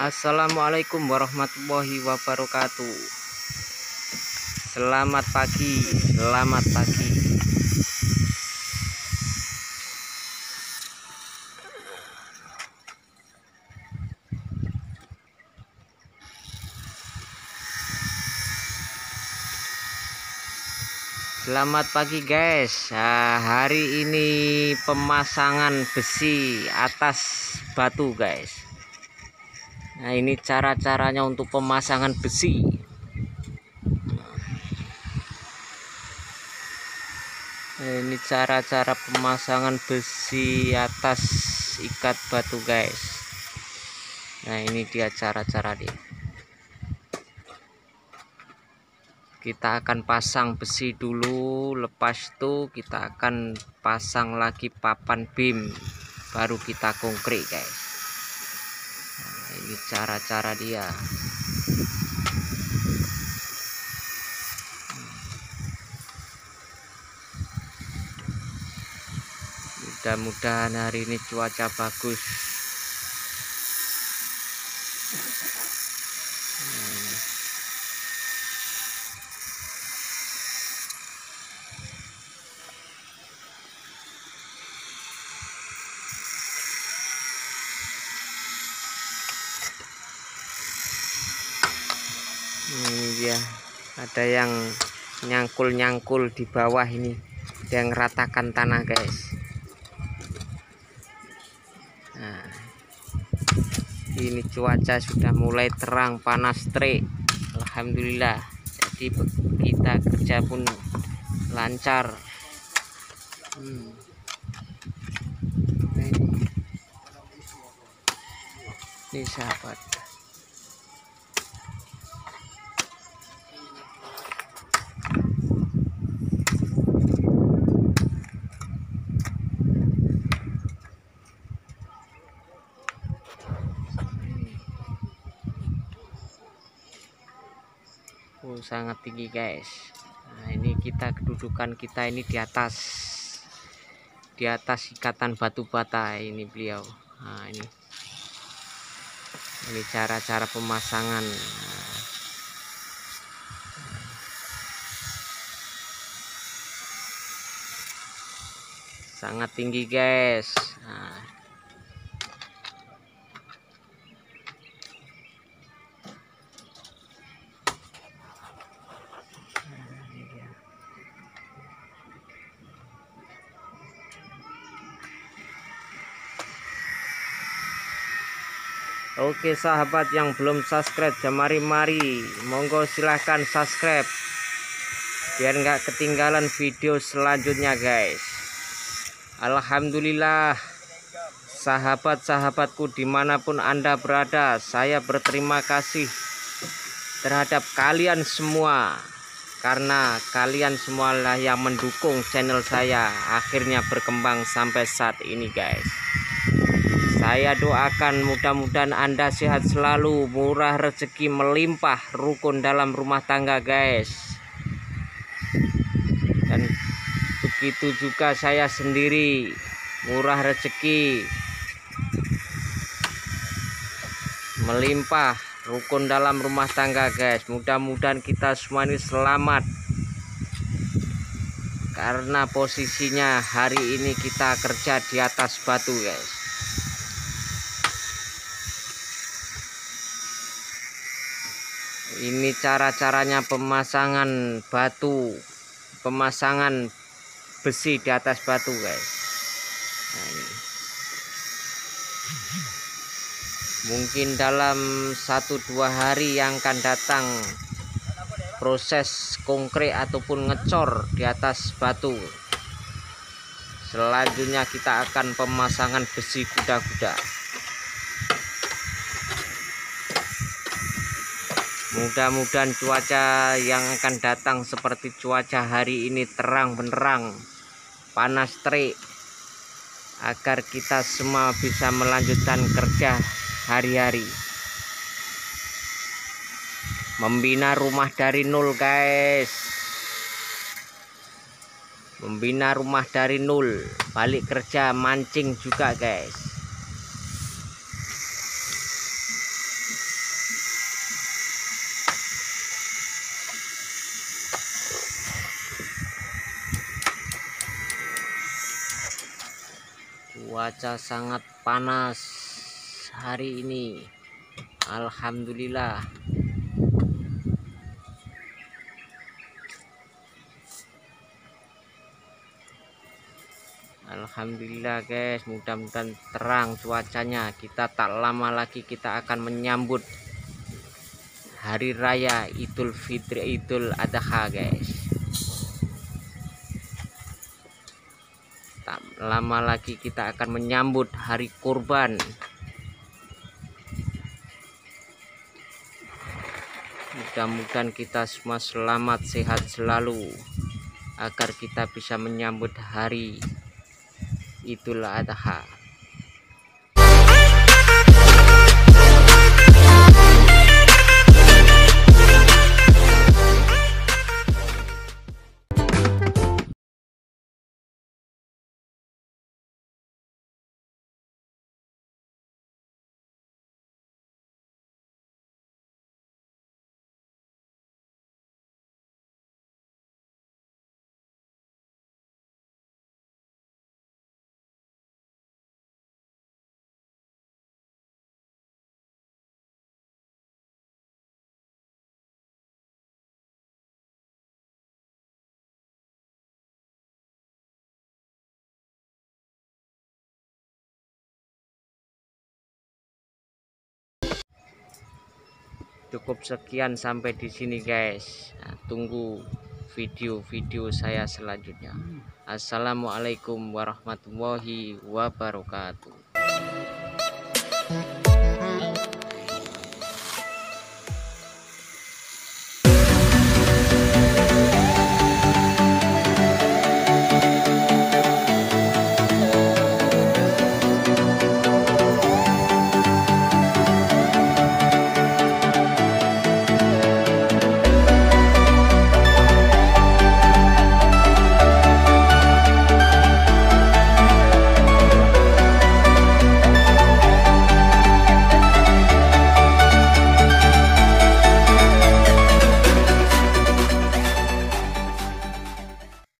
Assalamualaikum warahmatullahi wabarakatuh. Selamat pagi Selamat pagi. Selamat pagi guys. Nah, Hari ini pemasangan besi atas batu guys Nah ini cara-caranya untuk pemasangan besi. Nah, Ini cara-cara pemasangan besi atas ikat batu guys. Nah ini dia cara-cara dia. Kita akan pasang besi dulu. Lepas itu kita akan pasang lagi papan bim. Baru kita konkret guys ini cara-cara dia. Mudah-mudahan hari ini cuaca bagus dia ada yang nyangkul-nyangkul di bawah ini yang ratakan tanah guys. Nah ini cuaca sudah mulai terang panas terik. Alhamdulillah jadi kita kerja pun lancar. Hmm. ini, ini sahabat Oh, sangat tinggi guys. Nah ini kita kedudukan kita ini di atas di atas ikatan batu bata ini beliau. Nah ini. Ini cara-cara pemasangan. Nah. sangat tinggi guys Oke sahabat yang belum subscribe mari-mari monggo silahkan subscribe biar nggak ketinggalan video selanjutnya guys. Alhamdulillah sahabat-sahabatku di mana pun anda berada saya berterima kasih terhadap kalian semua karena kalian semualah yang mendukung channel saya akhirnya berkembang sampai saat ini guys saya doakan mudah-mudahan Anda sehat selalu, murah rezeki melimpah, rukun dalam rumah tangga, guys. Dan begitu juga saya sendiri, murah rezeki melimpah, rukun dalam rumah tangga, guys. Mudah-mudahan kita semua ini selamat. Karena posisinya hari ini kita kerja di atas batu, guys. Ini cara-caranya pemasangan batu pemasangan besi di atas batu guys. Nah, ini. mungkin dalam satu dua hari yang akan datang proses konkret ataupun ngecor di atas batu. Selanjutnya kita akan pemasangan besi kuda-kuda mudah-mudahan cuaca yang akan datang seperti cuaca hari ini terang benerang panas terik agar kita semua bisa melanjutkan kerja hari-hari. Membina rumah dari nol guys. Membina rumah dari nol balik kerja mancing juga guys cuaca sangat panas hari ini. Alhamdulillah. Alhamdulillah guys. Mudah-mudahan terang cuacanya. Kita tak lama lagi kita akan menyambut hari raya Idul Fitri Idul Adha guys lama lagi kita akan menyambut hari kurban mudah-mudahan kita semua selamat sehat selalu agar kita bisa menyambut hari Idul Adha. Cukup sekian sampai di sini guys. Nah, tunggu video-video saya selanjutnya. Assalamualaikum warahmatullahi wabarakatuh